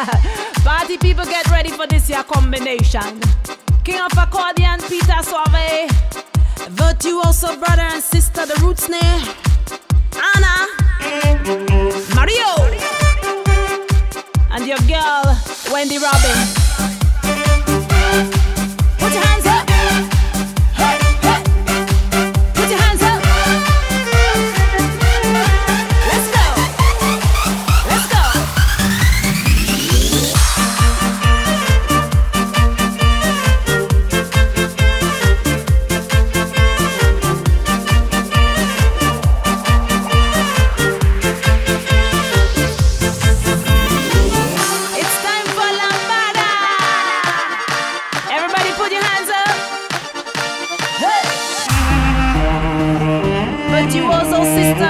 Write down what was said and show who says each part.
Speaker 1: Party people get ready for this year combination. King of accordion, Peter Suave. Virtuoso brother and sister, the root snare. Ana. Mario. And your girl, Wendy Robin. Put your hands